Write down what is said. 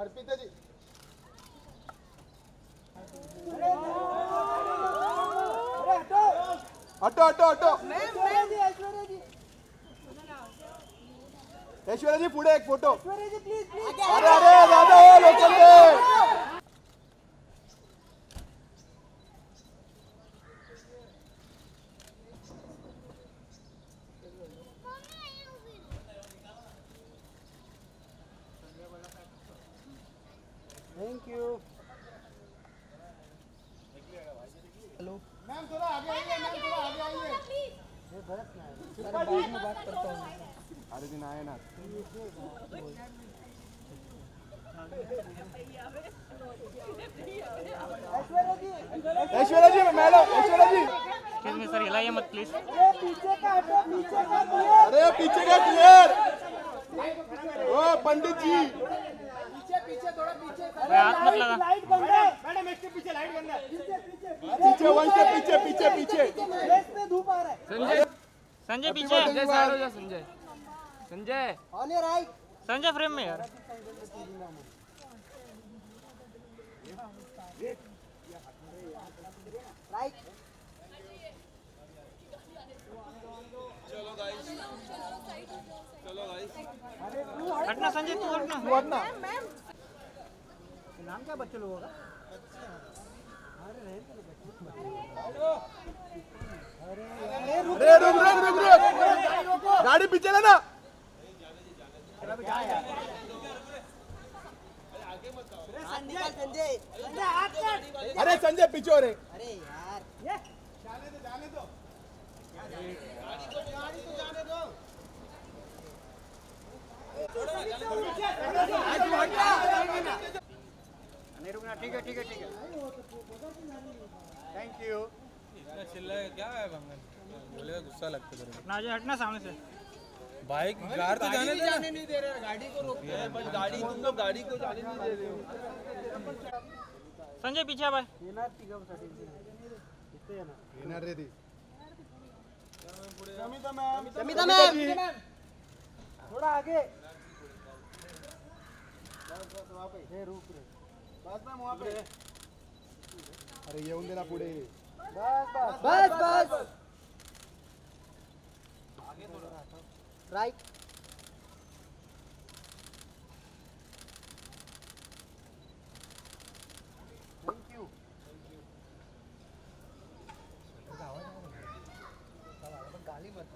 अर्पिता जी। हटो हटो हटो। ऐश्वर्या जी पुढे एक फ़ोटो। अरे अरे थैंक यू हेलो मैम थोड़ा आगे आइए मैम थोड़ा आगे आइए। ये अरे बाद में बात करता हूँ। अरे दिन आए ना। Aishwarya ji Aishwarya madam Aishwarya ji excuse me sir हिलाइए मत प्लीज़ ये पीछे का हटो पीछे का अरे पीछे का क्लियर ओ पंडित जी। हाथ मत लगा। लाइट बंद है। मैडम इसके पीछे लाइट बंद है। पीछे पीछे पीछे। वन से पीछे पीछे पीछे। फेस पे धूप आ रहा है। संजय पीछे। Sanjay. Sanjay. On your right Sanjay frame में यार। राइट हटना संजय तू हटना। वरना नाम क्या बच्चे लोगों का? अरे रुक रुक रुक रुक गाड़ी पीछे लेना संजय अरे संजय पीछे हो अरे यार। रुकना ठीक है ठीक है ठीक है। थैंक यू चिल्लाए क्या है भंगन बोलेगा गुस्सा लगता को। ना हटना सामने से। बाइक कार तो जाने दे जाने नहीं दे रहे गाड़ी को रोक रहे हैं बस गाड़ी तुम लोग गाड़ी को जाने नहीं दे रहे हो। संजय पीछे आ भाई। येणार तिघांसाठी इथे येणार येणार रे ती समिता मॅम समिता मॅम। थोड़ा आगे। हे रुक रे। बस मॅम वहाँ पे। अरे येऊन पुढे बस बस। बस बस। राइट थैंक यू गाली मत